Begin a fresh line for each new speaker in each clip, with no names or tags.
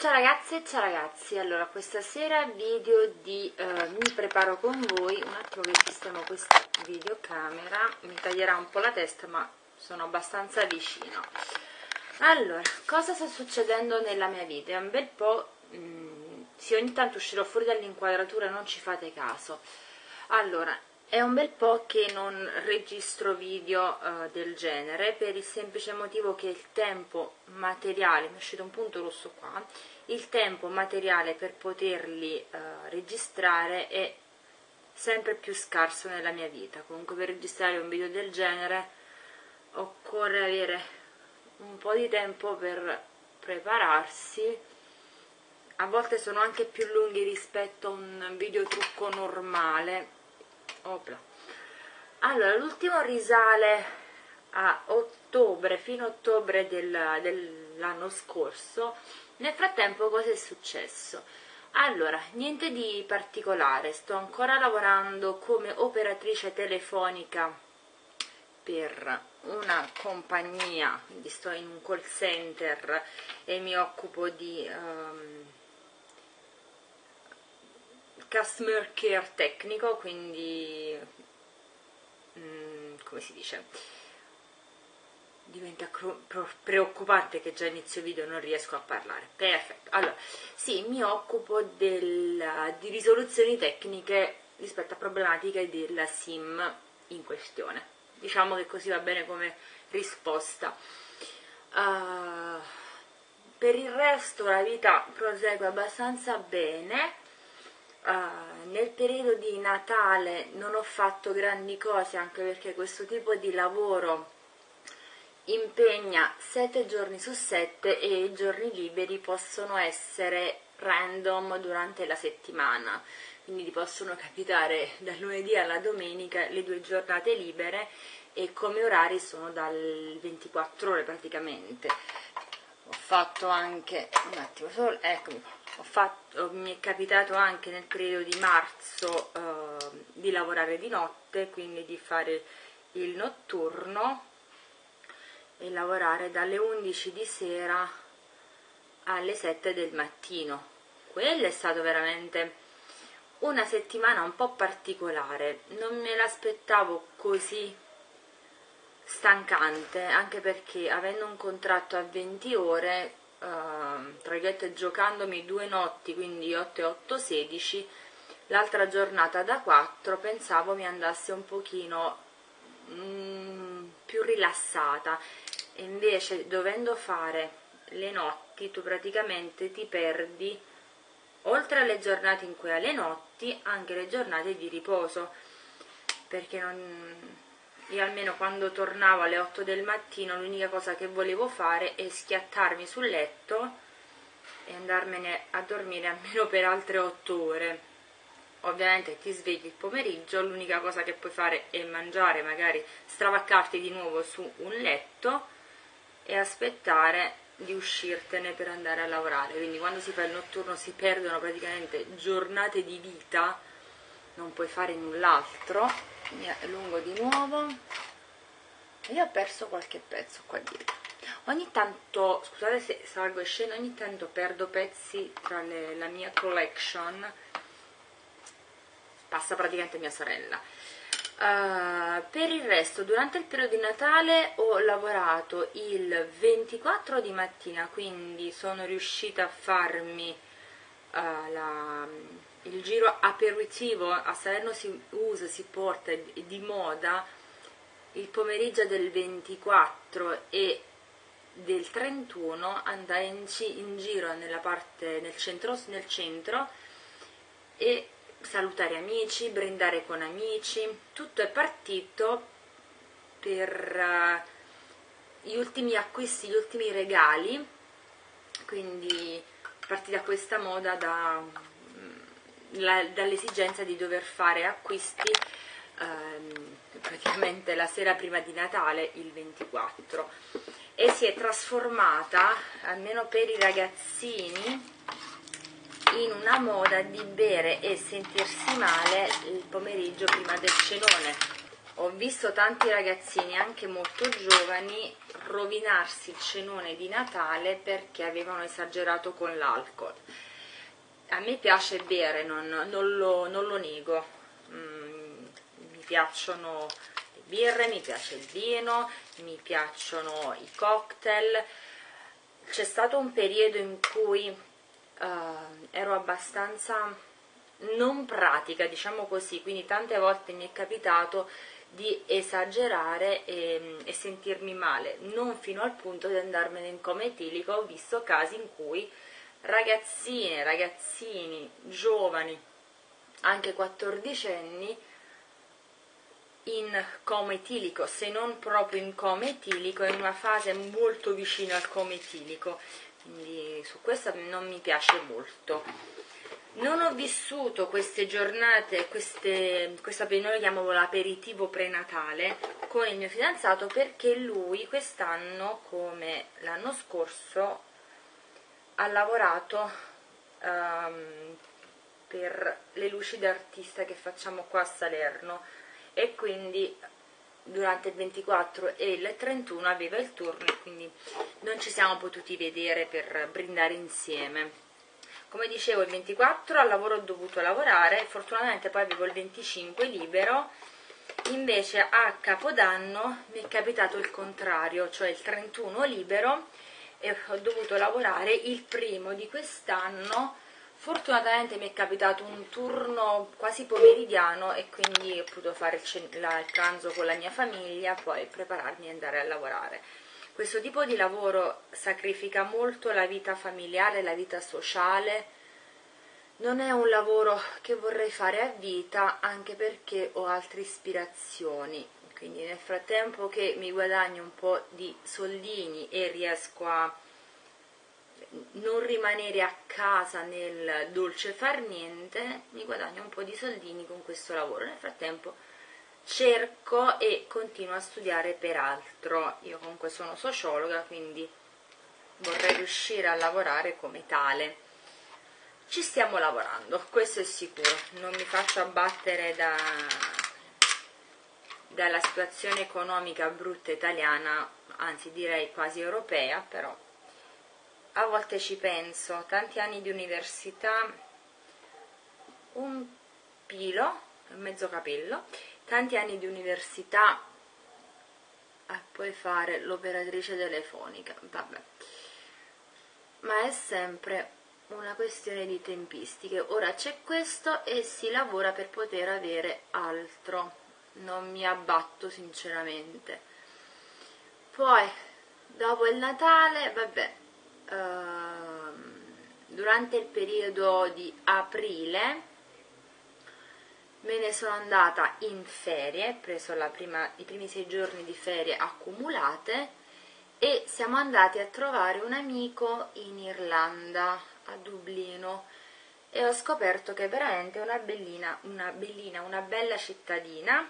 Ciao ragazze e ciao ragazzi, allora questa sera video di eh, mi preparo con voi, un attimo che sistemo questa videocamera, mi taglierà un po' la testa ma sono abbastanza vicino. Allora, cosa sta succedendo nella mia vita? È un bel po', mh, mm, sì ogni tanto uscirò fuori dall'inquadratura, non ci fate caso. Allora, è un bel po' che non registro video uh, del genere per il semplice motivo che il tempo materiale, mi è uscito un punto rosso qua, il tempo materiale per poterli uh, registrare è sempre più scarso nella mia vita. Comunque per registrare un video del genere occorre avere un po' di tempo per prepararsi. A volte sono anche più lunghi rispetto a un video trucco normale Opla. Allora, l'ultimo risale a ottobre, fino a ottobre del, dell'anno scorso. Nel frattempo cosa è successo? Allora, niente di particolare, sto ancora lavorando come operatrice telefonica per una compagnia, quindi sto in un call center e mi occupo di um, customer care tecnico, quindi mm, come si dice? Diventa preoccupante che già inizio video non riesco a parlare. Perfetto. Allora, sì, mi occupo del, di risoluzioni tecniche rispetto a problematiche della SIM in questione. Diciamo che così va bene come risposta. Uh, per il resto la vita prosegue abbastanza bene Uh, nel periodo di Natale non ho fatto grandi cose anche perché questo tipo di lavoro impegna 7 giorni su 7 e i giorni liberi possono essere random durante la settimana. Quindi possono capitare dal lunedì alla domenica le due giornate libere e come orari sono dal 24 ore praticamente ho fatto anche un attimo solo eccomi qua fatto, mi è capitato anche nel periodo di marzo eh, di lavorare di notte, quindi di fare il notturno e lavorare dalle 11 di sera alle 7 del mattino. Quella è stata veramente una settimana un po' particolare, non me l'aspettavo così stancante, anche perché avendo un contratto a 20 ore uh, tra giocandomi due notti, quindi 8 e 8, 16, l'altra giornata da 4 pensavo mi andasse un pochino mm, più rilassata. E invece dovendo fare le notti tu praticamente ti perdi oltre alle giornate in cui hai le notti anche le giornate di riposo perché non, io almeno quando tornavo alle 8 del mattino l'unica cosa che volevo fare è schiattarmi sul letto e andarmene a dormire almeno per altre 8 ore. Ovviamente ti svegli il pomeriggio l'unica cosa che puoi fare è mangiare magari stravaccarti di nuovo su un letto e aspettare di uscirtene per andare a lavorare. Quindi quando si fa il notturno si perdono praticamente giornate di vita non puoi fare null'altro. Mi allungo di nuovo. Io ho perso qualche pezzo qua dietro. Ogni tanto scusate se salgo e scendo ogni tanto perdo pezzi tra le, la mia collection. Passa praticamente mia sorella. Uh, per il resto durante il periodo di Natale ho lavorato il 24 di mattina quindi sono riuscita a farmi uh, la, il giro aperitivo a Salerno si usa, si porta di moda il pomeriggio del 24 e del 31 andare in, in giro nella parte, nel, centro, nel centro e salutare amici, brindare con amici, tutto è partito per uh, gli ultimi acquisti, gli ultimi regali, quindi partì da questa moda da dall'esigenza di dover fare acquisti ehm, praticamente la sera prima di Natale, il 24, e si è trasformata, almeno per i ragazzini, in una moda di bere e sentirsi male il pomeriggio prima del cenone. ho visto tanti ragazzini anche molto giovani rovinarsi il cenone di Natale perché avevano esagerato con l'alcol a me piace bere, non, non, lo, non lo, nego, mm, mi piacciono le birre, mi piace il vino, mi piacciono i cocktail. C'è stato un periodo in cui uh, ero abbastanza non pratica, diciamo così, quindi tante volte mi è capitato di esagerare e, e sentirmi male, non fino al punto di andarmene in coma etilico, ho visto casi in cui ragazzine, ragazzini, giovani, anche 14 anni, in coma etilico, se non proprio in coma etilico, in una fase molto vicina al coma etilico, quindi su questo non mi piace molto. Non ho vissuto queste giornate, queste, questo noi chiamiamo l'aperitivo prenatale con il mio fidanzato perché lui quest'anno, come l'anno scorso, ha lavorato um, per le luci d'artista che facciamo qua a Salerno e quindi durante il 24 e il 31 aveva il turno e quindi non ci siamo potuti vedere per brindare insieme. Come dicevo il 24 al lavoro ho dovuto lavorare, fortunatamente poi avevo il 25 libero, invece a Capodanno mi è capitato il contrario, cioè il 31 libero e ho dovuto lavorare il primo di quest'anno. Fortunatamente mi è capitato un turno quasi pomeridiano e quindi ho potuto fare il, pranzo con la mia famiglia poi prepararmi e andare a lavorare. Questo tipo di lavoro sacrifica molto la vita familiare, la vita sociale. Non è un lavoro che vorrei fare a vita anche perché ho altre ispirazioni quindi nel frattempo che mi guadagno un po' di soldini e riesco a non rimanere a casa nel dolce far niente, mi guadagno un po' di soldini con questo lavoro. Nel frattempo cerco e continuo a studiare per altro. Io comunque sono sociologa, quindi vorrei riuscire a lavorare come tale. Ci stiamo lavorando, questo è sicuro, non mi faccio abbattere da, dalla situazione economica brutta italiana, anzi direi quasi europea, però a volte ci penso, tanti anni di università, un pilo, mezzo capello, tanti anni di università e poi fare l'operatrice telefonica, vabbè. Ma è sempre una questione di tempistiche. Ora c'è questo e si lavora per poter avere altro non mi abbatto sinceramente. Poi dopo il Natale vabbè ehm, durante il periodo di aprile me ne sono andata in ferie, preso prima, i primi sei giorni di ferie accumulate e siamo andati a trovare un amico in Irlanda, a Dublino e ho scoperto che è veramente una bellina, una bellina, una bella cittadina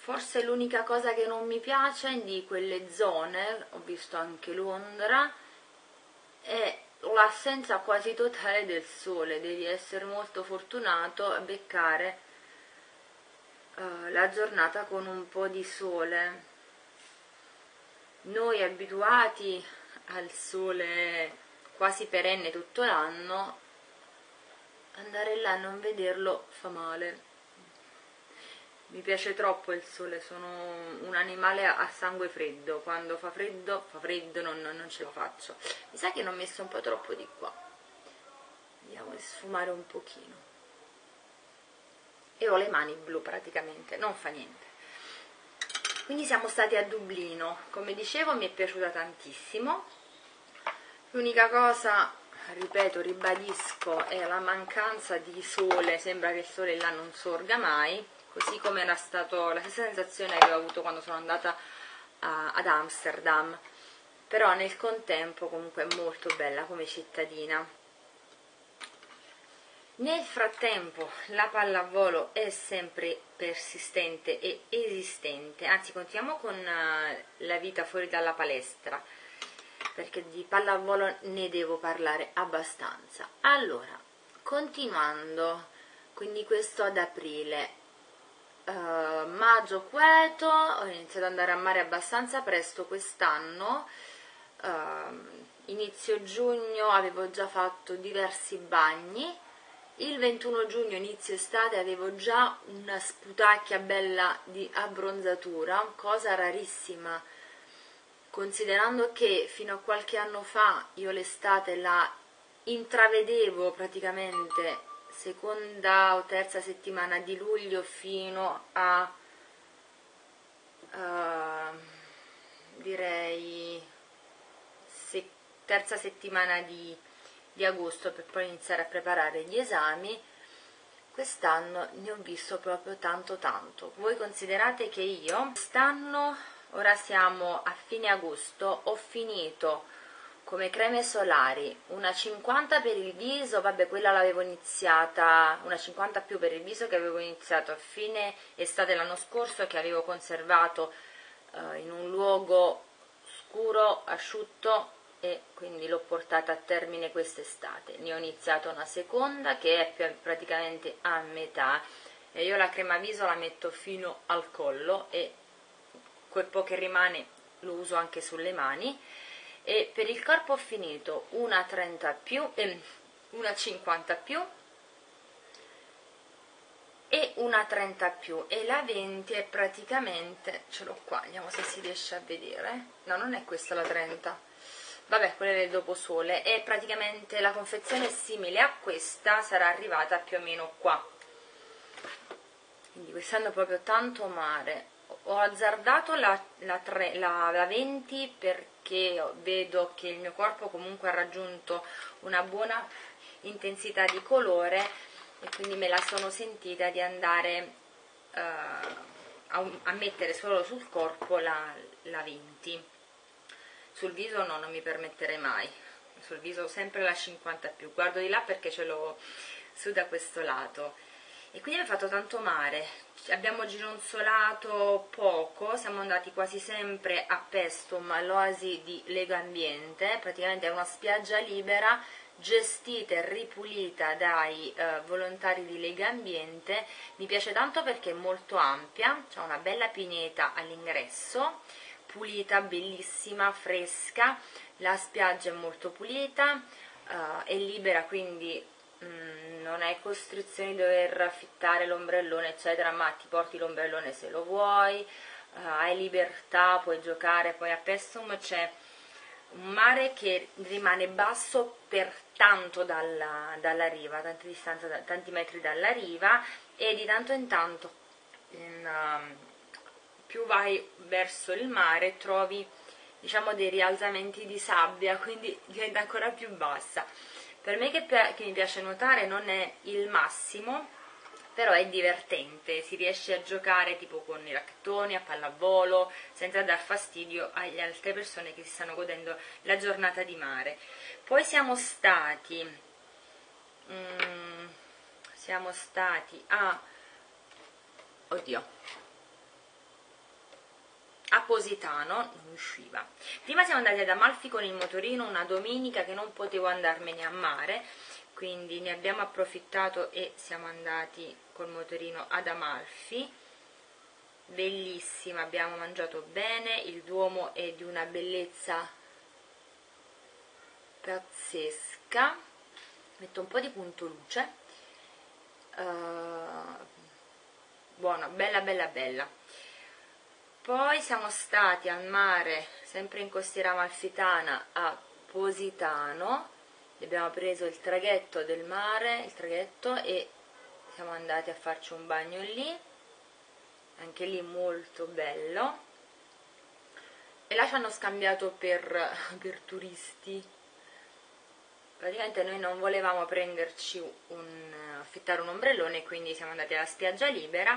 forse l'unica cosa che non mi piace di quelle zone, ho visto anche Londra, è l'assenza quasi totale del sole, devi essere molto fortunato a beccare uh, la giornata con un po' di sole. Noi abituati al sole quasi perenne tutto l'anno, andare là e non vederlo fa male mi piace troppo il sole, sono un animale a sangue freddo, quando fa freddo, fa freddo, non, non ce la faccio. Mi sa che ne ho messo un po' troppo di qua. Andiamo a sfumare un pochino. E ho le mani blu praticamente, non fa niente. Quindi siamo stati a Dublino, come dicevo mi è piaciuta tantissimo. L'unica cosa, ripeto, ribadisco, è la mancanza di sole, sembra che il sole là non sorga mai così come era stata la stessa sensazione che ho avuto quando sono andata a, ad Amsterdam. Però nel contempo comunque è molto bella come cittadina. Nel frattempo la pallavolo è sempre persistente e esistente. Anzi continuiamo con uh, la vita fuori dalla palestra perché di pallavolo ne devo parlare abbastanza. Allora continuando quindi questo ad aprile uh, maggio quieto, ho iniziato ad andare a mare abbastanza presto quest'anno, uh, inizio giugno avevo già fatto diversi bagni, il 21 giugno inizio estate avevo già una sputacchia bella di abbronzatura, cosa rarissima, considerando che fino a qualche anno fa io l'estate la intravedevo praticamente seconda o terza settimana di luglio fino a uh, direi se, terza settimana di, di agosto per poi iniziare a preparare gli esami. Quest'anno ne ho visto proprio tanto tanto. Voi considerate che io quest'anno ora siamo a fine agosto ho finito come creme solari una 50 per il viso vabbè quella l'avevo iniziata una 50 più per il viso che avevo iniziato a fine estate l'anno scorso che avevo conservato eh, in un luogo scuro asciutto e quindi l'ho portata a termine quest'estate. Ne ho iniziato una seconda che è praticamente a metà e io la crema viso la metto fino al collo e quel po' che rimane lo uso anche sulle mani e per il corpo ho finito una 30 più eh, una 50 più e una 30 più. E la 20 è praticamente ce l'ho qua vediamo se si riesce a vedere. No non è questa la 30 vabbè quella del doposole è praticamente la confezione simile a questa sarà arrivata più o meno qua. Quindi quest'anno proprio tanto mare. Ho azzardato la, la, 3, la, la 20 perché vedo che il mio corpo comunque ha raggiunto una buona intensità di colore e quindi me la sono sentita di andare uh, a, a, mettere solo sul corpo la, la 20 sul viso no, non mi permetterei mai. Sul viso sempre la 50 più. Guardo di là perché ce l'ho su da questo lato e quindi abbiamo fatto tanto mare. Abbiamo gironzolato poco siamo andati quasi sempre a Pestum all'oasi di Lega Ambiente. Praticamente è una spiaggia libera gestita e ripulita dai eh, volontari di Lega Ambiente. Mi piace tanto perché è molto ampia c'è una bella pineta all'ingresso pulita, bellissima, fresca. La spiaggia è molto pulita eh, è libera quindi Mm, non hai costrizioni di dover affittare l'ombrellone eccetera ma ti porti l'ombrellone se lo vuoi uh, hai libertà puoi giocare poi a Pestum c'è un mare che rimane basso per tanto dalla, dalla riva tanta distanza, tanti metri dalla riva e di tanto in tanto in, uh, più vai verso il mare trovi diciamo dei rialzamenti di sabbia quindi diventa ancora più bassa per me che, che mi piace nuotare non è il massimo, però è divertente, si riesce a giocare tipo con i racchettoni, a pallavolo, senza dar fastidio alle altre persone che si stanno godendo la giornata di mare. Poi siamo stati, mm, siamo stati a, oddio, a Positano non usciva. Prima siamo andati ad Amalfi con il motorino una domenica che non potevo andarmene a mare, quindi ne abbiamo approfittato e siamo andati col motorino ad Amalfi. Bellissima, abbiamo mangiato bene, il Duomo è di una bellezza pazzesca. Metto un po' di punto luce. Uh, buona, bella bella bella poi siamo stati al mare sempre in costiera amalfitana a Positano. Abbiamo preso il traghetto del mare il traghetto e siamo andati a farci un bagno lì. Anche lì molto bello. E là ci hanno scambiato per, per turisti. Praticamente noi non volevamo prenderci un affittare un ombrellone quindi siamo andati alla spiaggia libera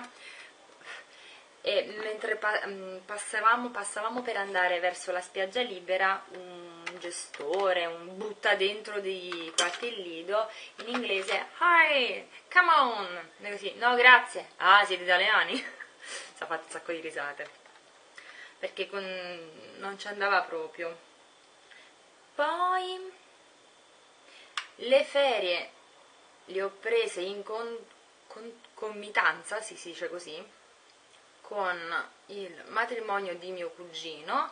e mentre pa mm, passavamo, passavamo per andare verso la spiaggia libera un gestore, un butta dentro di qualche lido in inglese Hi, come on così, no grazie ah siete italiani? ci ha fatto un sacco di risate. Perché con... non ci andava proprio. Poi le ferie le ho prese in con... Con... commitanza, si dice così con il matrimonio di mio cugino,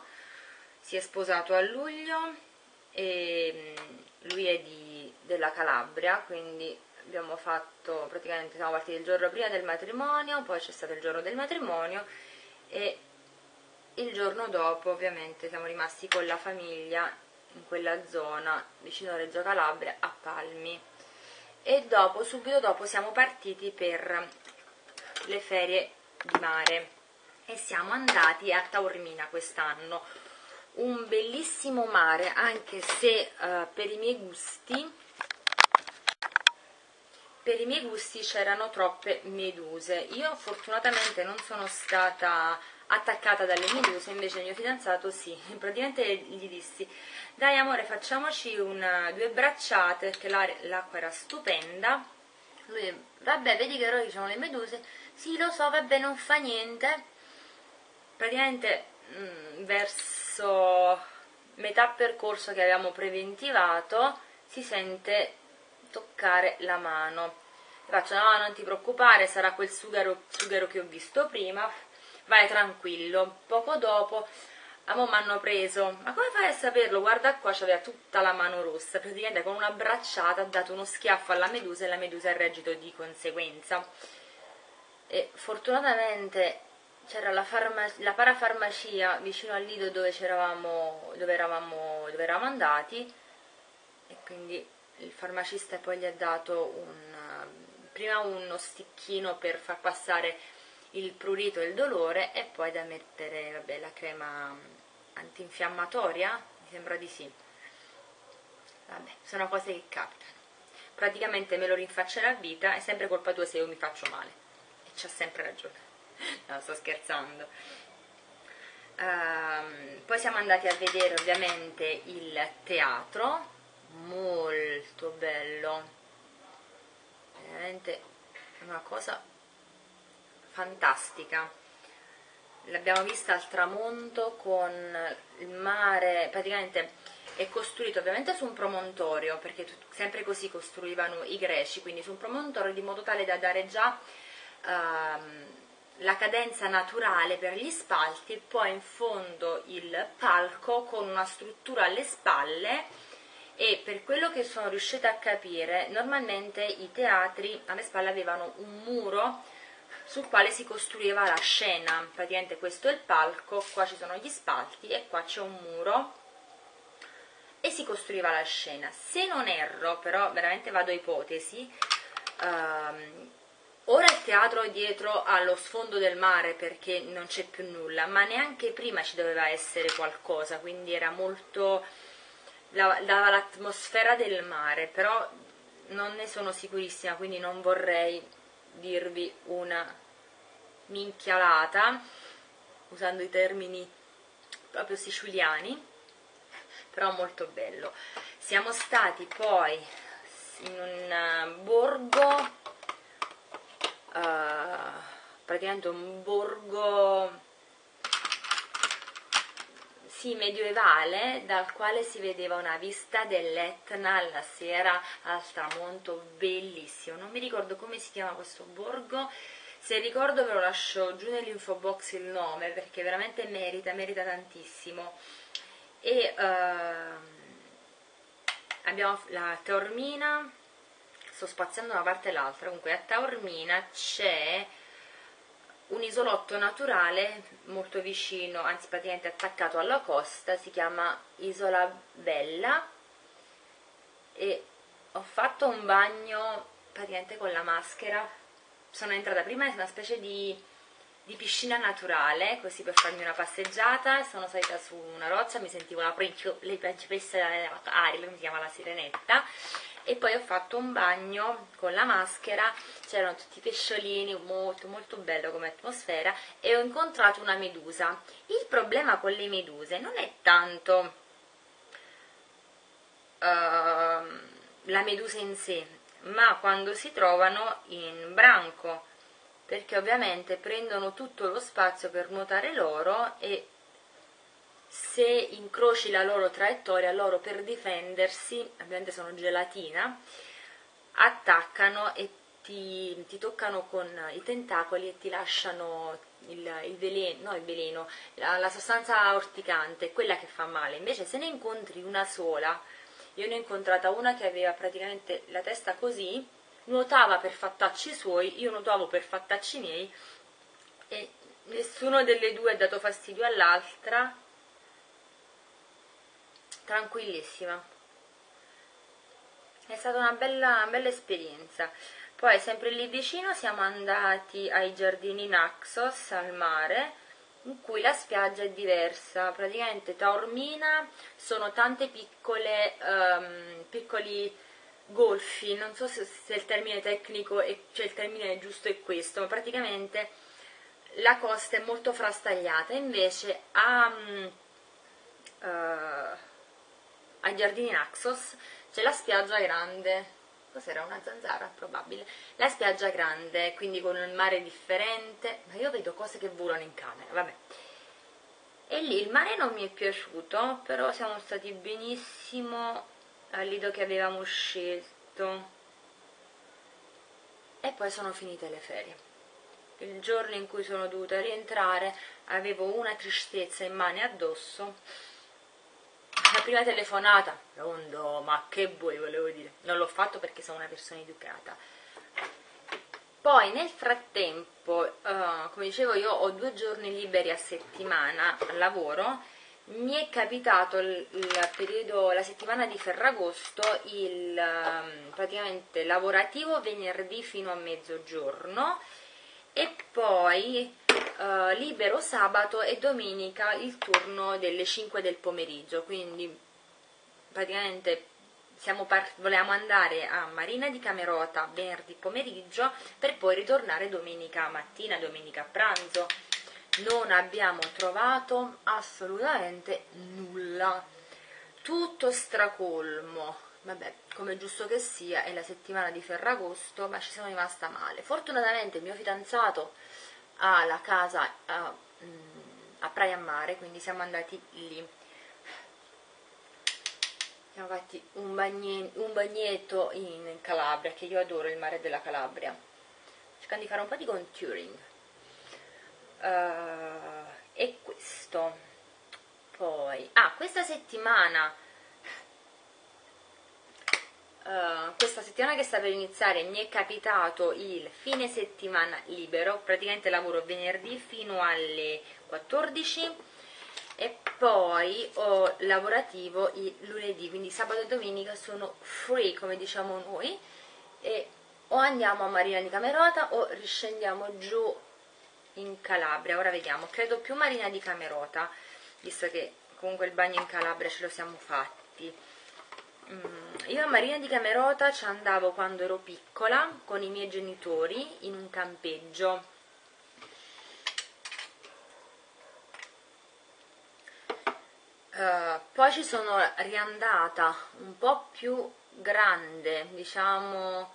si è sposato a luglio e mm, lui è di, della Calabria, quindi abbiamo fatto praticamente siamo partiti il giorno prima del matrimonio, poi c'è stato il giorno del matrimonio e il giorno dopo ovviamente siamo rimasti con la famiglia in quella zona vicino a Reggio Calabria a Palmi. E dopo, subito dopo siamo partiti per le ferie di mare. E siamo andati a Taormina quest'anno. Un bellissimo mare anche se uh, per i miei gusti per i miei gusti c'erano troppe meduse. Io fortunatamente non sono stata attaccata dalle meduse, invece il mio fidanzato sì, praticamente gli dissi dai amore facciamoci una, due bracciate perché l'acqua era stupenda, lui vabbè vedi che ora ci sono le meduse, sì lo so vabbè non fa niente, praticamente mh, mm, verso metà percorso che avevamo preventivato si sente toccare la mano faccio no non ti preoccupare sarà quel sughero, sughero che ho visto prima vai tranquillo. Poco dopo, a mo' mi hanno preso, ma come fai a saperlo? Guarda qua, c'aveva tutta la mano rossa, praticamente con una bracciata ha dato uno schiaffo alla medusa e la medusa è reagito di conseguenza. E fortunatamente c'era la, la, parafarmacia vicino al lido dove, dove, eravamo, dove eravamo andati e quindi il farmacista poi gli ha dato un, prima uno sticchino per far passare il prurito e il dolore e poi da mettere vabbè, la crema antinfiammatoria, mi sembra di sì. Vabbè, sono cose che capitano. Praticamente me lo rinfaccerà a vita, è sempre colpa tua se io mi faccio male. C'ha sempre ragione. No, sto scherzando. Um, poi siamo andati a vedere ovviamente il teatro, molto bello, veramente una cosa fantastica l'abbiamo vista al tramonto con il mare praticamente è costruito ovviamente su un promontorio perché sempre così costruivano i greci quindi su un promontorio di modo tale da dare già ehm, la cadenza naturale per gli spalti e poi in fondo il palco con una struttura alle spalle e per quello che sono riuscita a capire normalmente i teatri alle spalle avevano un muro sul quale si costruiva la scena, praticamente questo è il palco, qua ci sono gli spalti e qua c'è un muro e si costruiva la scena. Se non erro, però veramente vado a ipotesi, um, ora il teatro è dietro allo sfondo del mare perché non c'è più nulla, ma neanche prima ci doveva essere qualcosa, quindi era molto dava l'atmosfera del mare, però non ne sono sicurissima, quindi non vorrei dirvi una minchialata, usando i termini proprio siciliani, però molto bello. Siamo stati poi in un eh, borgo, praticamente un borgo sì, medievale dal quale si vedeva una vista dell'Etna la sera al tramonto bellissimo. Non mi ricordo come si chiama questo borgo. Se ricordo ve lo lascio giù nell'info box il nome perché veramente merita, merita tantissimo. E uh, abbiamo la Taormina sto spaziando una parte e l'altra comunque a Taormina c'è un isolotto naturale molto vicino, anzi praticamente attaccato alla costa, si chiama Isola Bella. E ho fatto un bagno praticamente con la maschera, sono entrata prima in una specie di, di piscina naturale, così per farmi una passeggiata, sono salita su una roccia, mi sentivo la principessa Ariel, come si chiama la sirenetta, e poi ho fatto un bagno con la maschera, c'erano tutti i pesciolini, molto molto bello come atmosfera e ho incontrato una medusa. Il problema con le meduse non è tanto uh, la medusa in sé, ma quando si trovano in branco, perché ovviamente prendono tutto lo spazio per nuotare loro e se incroci la loro traiettoria, loro per difendersi, ovviamente sono gelatina, attaccano e ti, ti, toccano con i tentacoli e ti lasciano il, il veleno, no il veleno, la, la sostanza orticante, quella che fa male. Invece se ne incontri una sola, io ne ho incontrata una che aveva praticamente la testa così, nuotava per fattacci suoi, io nuotavo per fattacci miei e nessuno delle due ha dato fastidio all'altra, tranquillissima. È stata una bella, bella esperienza. Poi sempre lì vicino siamo andati ai giardini Naxos al mare in cui la spiaggia è diversa, praticamente Taormina sono tante piccole, um, piccoli golfi, non so se, se il termine tecnico, è, cioè il termine giusto è questo, ma praticamente la costa è molto frastagliata, invece a, uh, ai giardini Naxos c'è la spiaggia grande, cos'era? Una zanzara probabile. La spiaggia grande quindi con il mare differente. Ma io vedo cose che volano in camera vabbè. E lì il mare non mi è piaciuto però siamo stati benissimo al lido che avevamo scelto. E poi sono finite le ferie. Il giorno in cui sono dovuta rientrare avevo una tristezza in mani addosso. La prima telefonata, pronto, ma che vuoi? volevo dire, non l'ho fatto perché sono una persona educata. Poi nel frattempo, uh, come dicevo io ho due giorni liberi a settimana al lavoro, mi è capitato il, il periodo, la settimana di Ferragosto, il um, praticamente lavorativo venerdì fino a mezzogiorno e poi uh, libero sabato e domenica il turno delle 5 del pomeriggio, quindi praticamente part- volevamo andare a Marina di Camerota venerdì pomeriggio per poi ritornare domenica mattina, domenica pranzo. Non abbiamo trovato assolutamente nulla, tutto stracolmo. Vabbè, come giusto che sia, è la settimana di Ferragosto, ma ci sono rimasta male. Fortunatamente il mio fidanzato ha la casa a, mm, a Praia Mare, quindi siamo andati lì. Siamo fatti un, bagne, un bagnetto in Calabria, che io adoro il mare della Calabria, cercando di fare un po' di contouring. Uh, e questo. Poi, ah, questa settimana Uh, questa settimana che sta per iniziare mi è capitato il fine settimana libero, praticamente lavoro venerdì fino alle 14 e poi ho lavorativo il lunedì, quindi sabato e domenica sono free come diciamo noi e o andiamo a Marina di Camerota o riscendiamo giù in Calabria, ora vediamo, credo più Marina di Camerota, visto che comunque il bagno in Calabria ce lo siamo fatti. Mm, io a Marina di Camerota ci andavo quando ero piccola con i miei genitori in un campeggio. Uh, poi ci sono riandata un po' più grande, diciamo,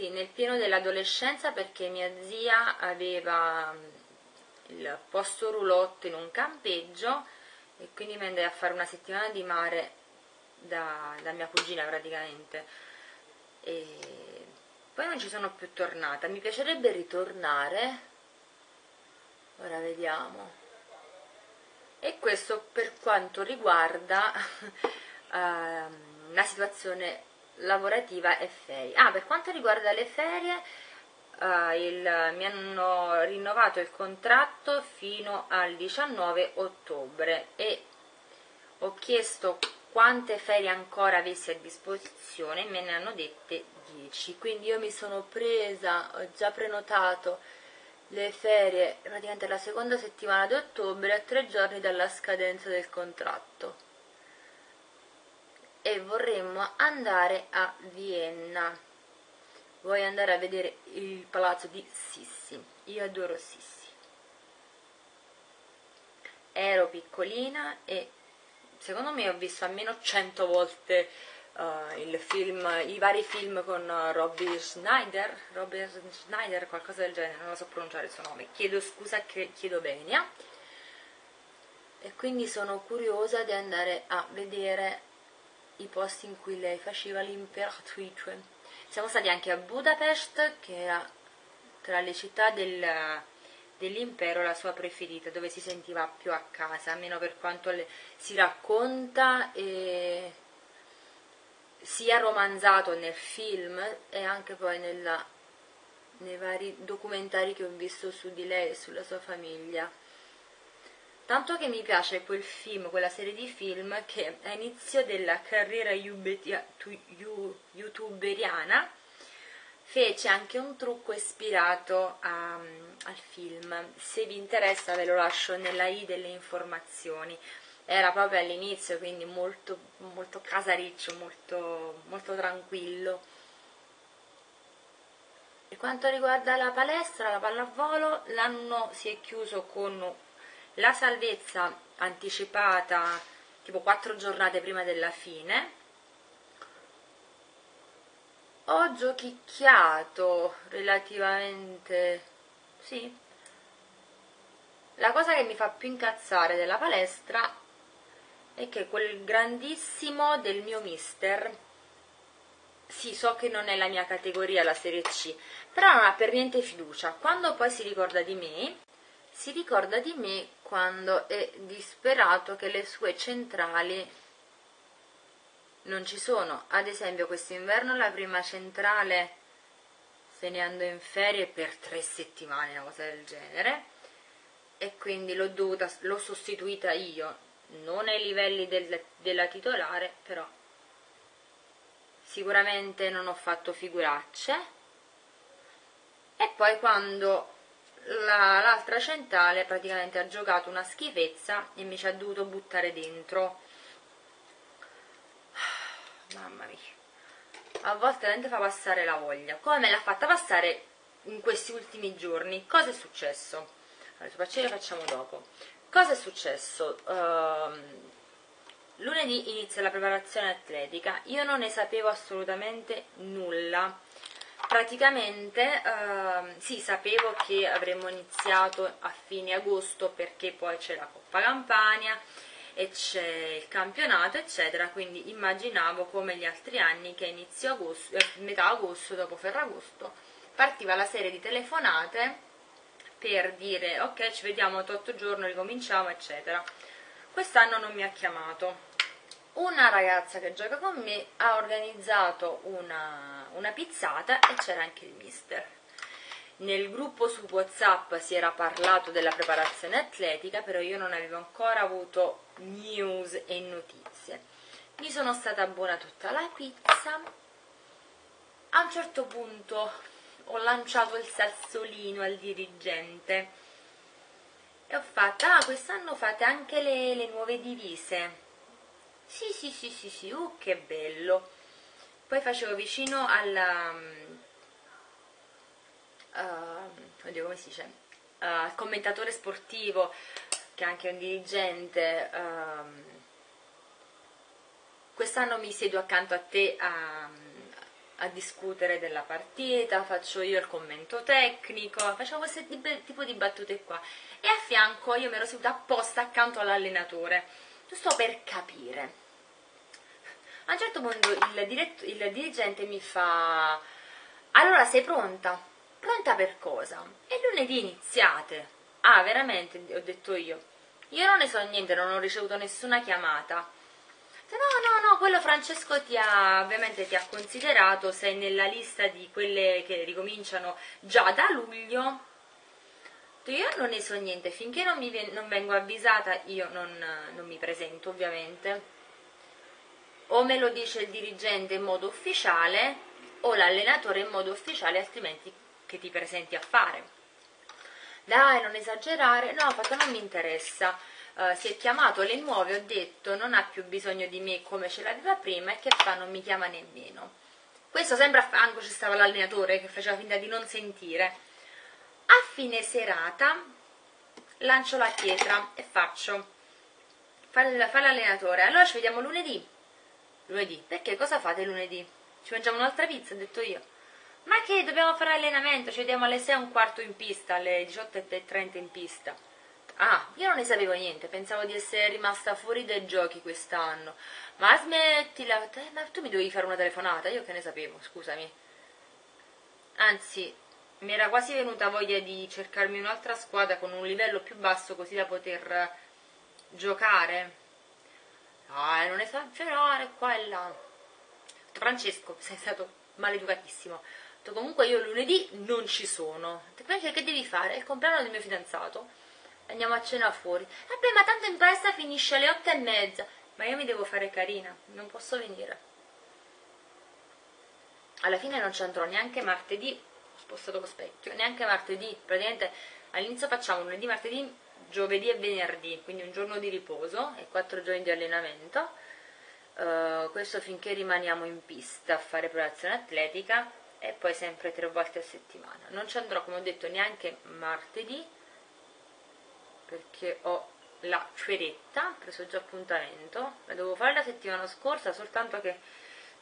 sì, nel pieno dell'adolescenza perché mia zia aveva mm, il posto roulotte in un campeggio e quindi mi andai a fare una settimana di mare da, da mia cugina praticamente. E poi non ci sono più tornata. Mi piacerebbe ritornare. Ora vediamo. E questo per quanto riguarda uh, la situazione lavorativa e ferie. Ah per quanto riguarda le ferie uh, il, mi hanno rinnovato il contratto fino al 19 ottobre e ho chiesto quante ferie ancora avessi a disposizione, me ne hanno dette 10, quindi io mi sono presa, ho già prenotato le ferie praticamente la seconda settimana di ottobre a tre giorni dalla scadenza del contratto e vorremmo andare a Vienna. Vuoi andare a vedere il palazzo di Sissi? Io adoro Sissi. Ero piccolina e secondo me ho visto almeno 100 volte uh, il film, i vari film con uh, Robbie Schneider, Robbie Schneider, qualcosa del genere, non lo so pronunciare il suo nome, chiedo scusa, chiedo venia. E quindi sono curiosa di andare a vedere i posti in cui lei faceva l'imperatrice. Siamo stati anche a Budapest, che era tra le città del, dell'impero la sua preferita, dove si sentiva più a casa, almeno per quanto le, si racconta e sia romanzato nel film e anche poi nella, nei vari documentari che ho visto su di lei e sulla sua famiglia. Tanto che mi piace quel film, quella serie di film che a inizio della carriera youtuberiana fece anche un trucco ispirato a, al film. Se vi interessa ve lo lascio nella i delle informazioni. Era proprio all'inizio, quindi molto, molto casariccio, molto, molto tranquillo. Per quanto riguarda la palestra, la pallavolo, l'anno si è chiuso con la salvezza anticipata tipo quattro giornate prima della fine ho giochicchiato relativamente sì la cosa che mi fa più incazzare della palestra è che quel grandissimo del mio mister sì, so che non è la mia categoria la Serie C, però non ha per niente fiducia. Quando poi si ricorda di me, si ricorda di me quando è disperato che le sue centrali non ci sono. Ad esempio quest'inverno la prima centrale se ne andò in ferie per tre settimane, una cosa del genere, e quindi l'ho, dovuta, l'ho sostituita io, non ai livelli del, della titolare, però sicuramente non ho fatto figuracce. E poi quando la, l'altra centrale praticamente ha giocato una schifezza e mi ci ha dovuto buttare dentro. Mamma mia. A volte veramente fa passare la voglia. Come me l'ha fatta passare in questi ultimi giorni? Cosa è successo? Allora, le facciamo dopo. Cosa è successo? Uh, lunedì inizia la preparazione atletica. Io non ne sapevo assolutamente nulla praticamente uh, sì sapevo che avremmo iniziato a fine agosto perché poi c'è la Coppa Campania e c'è il campionato eccetera quindi immaginavo come gli altri anni che a inizio agosto, eh, metà agosto dopo Ferragosto partiva la serie di telefonate per dire ok ci vediamo otto giorni ricominciamo eccetera. Quest'anno non mi ha chiamato. Una ragazza che gioca con me ha organizzato una, una pizzata e c'era anche il mister nel gruppo su Whatsapp si era parlato della preparazione atletica, però io non avevo ancora avuto news e notizie. Mi sono stata buona tutta la pizza. A un certo punto ho lanciato il sassolino al dirigente e ho fatto, ah, quest'anno fate anche le, le nuove divise. Sì, sì, sì, sì, sì, uh, che bello. Poi facevo vicino alla uh, oddio come si dice, uh, commentatore sportivo, che è anche un dirigente, uh, quest'anno mi siedo accanto a te a, a, discutere della partita, faccio io il commento tecnico, facciamo questo tipo di battute qua. E a fianco io mi ero seduta apposta accanto all'allenatore, giusto per capire. A un certo punto il, diretto, il dirigente mi fa, allora sei pronta? Pronta per cosa? E lunedì iniziate. Ah, veramente, ho detto io. Io non ne so niente, non ho ricevuto nessuna chiamata. No, no, no, quello Francesco ti ha, ovviamente ti ha considerato, sei nella lista di quelle che ricominciano già da luglio. Io non ne so niente, finché non, mi, non vengo avvisata io non, non mi presento ovviamente. O me lo dice il dirigente in modo ufficiale o l'allenatore in modo ufficiale, altrimenti che ti presenti a fare. Dai, non esagerare. No, ho fatto non mi interessa. Uh, si è chiamato le nuove, ho detto non ha più bisogno di me come ce l'aveva prima e che fa non mi chiama nemmeno. Questo sempre a fianco ci stava l'allenatore che faceva finta di non sentire. A fine serata lancio la pietra e faccio fa l'allenatore. Allora ci vediamo lunedì. Lunedì? Perché cosa fate lunedì? Ci mangiamo un'altra pizza, ho detto io. Ma che dobbiamo fare allenamento? Ci vediamo alle 6 e un quarto in pista, alle 18.30 in pista. Ah, io non ne sapevo niente, pensavo di essere rimasta fuori dai giochi quest'anno. Ma smettila, ma tu mi dovevi fare una telefonata, io che ne sapevo, scusami. Anzi, mi era quasi venuta voglia di cercarmi un'altra squadra con un livello più basso così da poter giocare. Ah, non esagerare qua e là. Francesco, sei stato maleducatissimo. Comunque io lunedì non ci sono. Perché che devi fare? È il compleanno del mio fidanzato. Andiamo a cena fuori. Vabbè, ma tanto in palestra finisce alle otto e mezza. Ma io mi devo fare carina, non posso venire. Alla fine non ci andrò neanche martedì, ho spostato lo specchio, neanche martedì. Praticamente all'inizio facciamo lunedì, martedì, giovedì e venerdì, quindi un giorno di riposo e quattro giorni di allenamento. Uh, questo finché rimaniamo in pista a fare preparazione atletica e poi sempre tre volte a settimana. Non ci andrò, come ho detto, neanche martedì perché ho la feretta, ho preso già appuntamento, la dovevo fare la settimana scorsa, soltanto che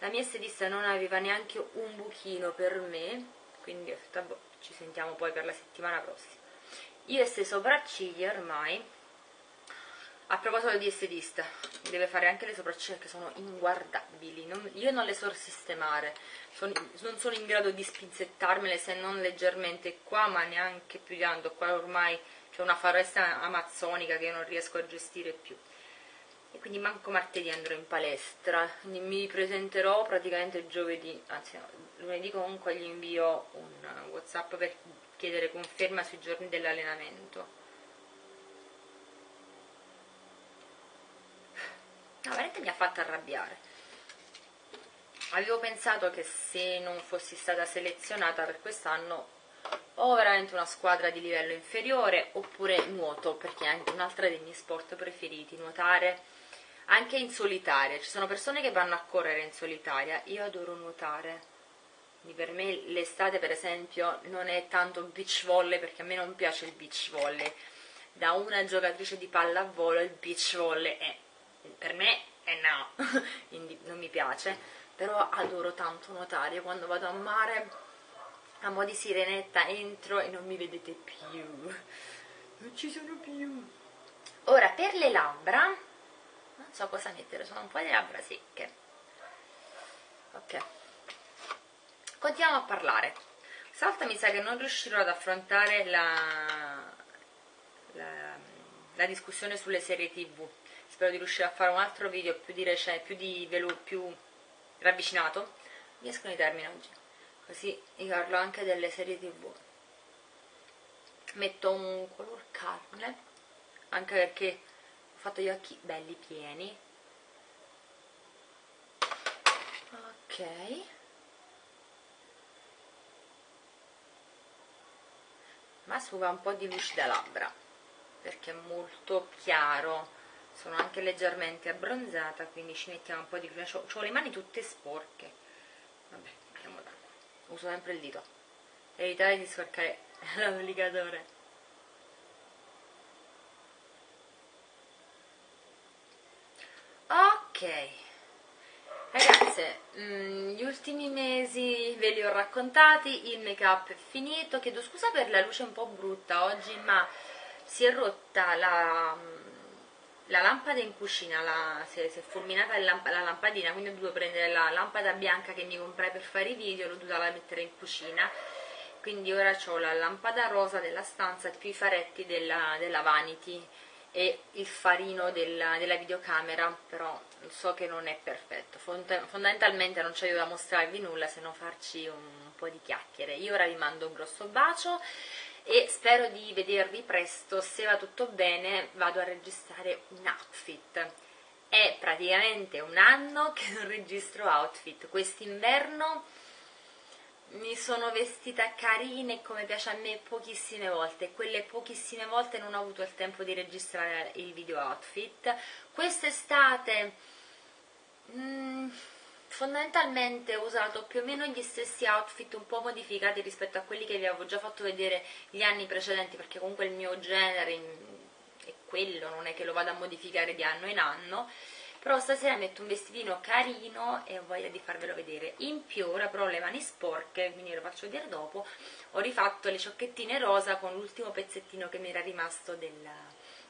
la mia estetista non aveva neanche un buchino per me, quindi ci sentiamo poi per la settimana prossima. Io e sopracciglia ormai, a proposito di estetista, deve fare anche le sopracciglia che sono inguardabili, non, io non le so sistemare, son, non sono in grado di spinzettarmele se non leggermente qua, ma neanche più di tanto, qua ormai c'è una foresta amazzonica che io non riesco a gestire più. E quindi manco martedì andrò in palestra, quindi mi presenterò praticamente giovedì, anzi no, lunedì comunque gli invio un whatsapp per chiedere conferma sui giorni dell'allenamento. No, veramente mi ha fatto arrabbiare. Avevo pensato che se non fossi stata selezionata per quest'anno o veramente una squadra di livello inferiore oppure nuoto perché è anche un'altra dei miei sport preferiti nuotare anche in solitaria. Ci sono persone che vanno a correre in solitaria io adoro nuotare per me l'estate per esempio non è tanto beach volley perché a me non piace il beach volley. Da una giocatrice di pallavolo il beach volley è per me è no quindi non mi piace. Però adoro tanto nuotare. Quando vado a mare a mo' di sirenetta entro e non mi vedete più. Non ci sono più. Ora per le labbra non so cosa mettere sono un po' di labbra secche. Ok Continuiamo a parlare. Stavolta mi sa che non riuscirò ad affrontare la, la, la, discussione sulle serie tv. Spero di riuscire a fare un altro video più di recente, più di velo, più ravvicinato. Mi escono i termini oggi. Così vi parlo anche delle serie tv. Metto un color carne, anche perché ho fatto gli occhi belli pieni. Ok. Ma sfuga un po' di luce da labbra perché è molto chiaro. Sono anche leggermente abbronzata quindi ci mettiamo un po' di luce ho le mani tutte sporche. Vabbè mettiamo l'acqua uso sempre il dito. Evitare di sporcare l'applicatore. Ok Ragazze, mm, gli ultimi mesi ve li ho raccontati, il make up è finito, chiedo scusa per la luce un po' brutta oggi, ma si è rotta la, la lampada in cucina, la, si, è, si, è, fulminata la, la lampadina, quindi ho dovuto prendere la lampada bianca che mi comprai per fare i video, l'ho dovuta mettere in cucina, quindi ora ho la lampada rosa della stanza più i faretti della, della Vanity e il farino della, della videocamera, però so che non è perfetto. Fondamentalmente non c'è da mostrarvi nulla se non farci un po' di chiacchiere. Io ora vi mando un grosso bacio e spero di vedervi presto. Se va tutto bene vado a registrare un outfit. È praticamente un anno che non registro outfit. Quest'inverno mi sono vestita carina come piace a me pochissime volte. Quelle pochissime volte non ho avuto il tempo di registrare il video outfit. Quest'estate mm, fondamentalmente ho usato più o meno gli stessi outfit un po' modificati rispetto a quelli che vi avevo già fatto vedere gli anni precedenti perché comunque il mio genere è quello non è che lo vado a modificare di anno in anno però stasera metto un vestitino carino e ho voglia di farvelo vedere. In più ora però ho le mani sporche quindi lo faccio vedere dopo. Ho rifatto le ciocchettine rosa con l'ultimo pezzettino che mi era rimasto della,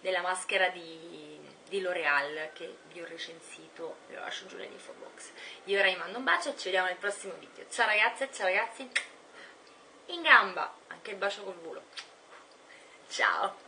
della maschera di, di L'Oreal che vi ho recensito. Ve lo lascio giù nell'info box. Io ora vi mando un bacio e ci vediamo nel prossimo video. Ciao ragazze ciao ragazzi. In gamba. Anche il bacio col volo. Ciao